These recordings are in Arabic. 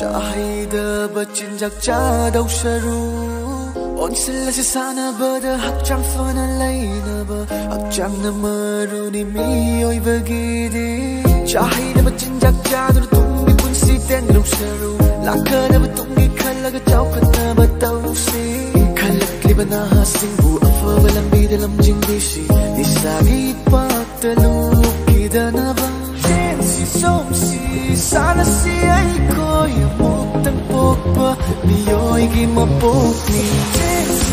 شاهدة بتشنجك جادو شروق 온슬라 세상아 버더 학장 푸는 레이나 버 학장 나머루니 미오이 버기디 자히나 버 진작 자두로 둥기 군시 땡그룹 서루 라카나 버 둥기 칼라가 짜오카나 버 따우시 칼락 리바나 하싱부 아파 발람 비달람 징디시 니사기 빠따루 기다나 봐 댄시 솜시 사나시 아이코 Ako'y umutang pokpa Di ako'y kimapok ni Jesus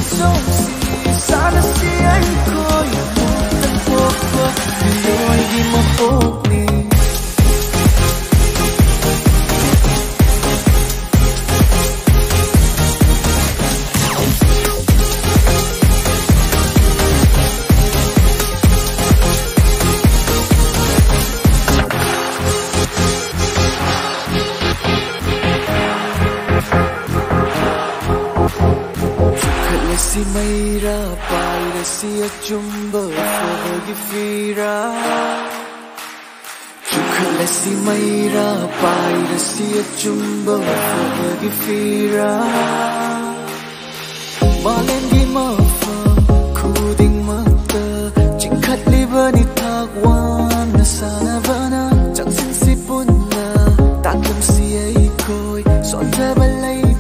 Kala si Mayra Pala si Acumba So bagi Fira Kala si Mayra Pala si Acumba So bagi Fira di mafa Kuding mata Cikat liba ni takwa.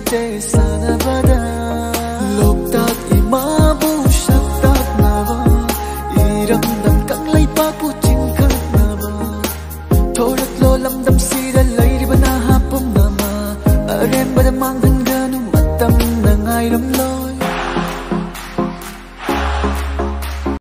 كي سنبدا لوبتات إما بوشتات نبا إيرم دم كم لي باكو تنكر نبا تورت لو لم دم سيدا ليري بنا هابم نما أرين بدا مانغن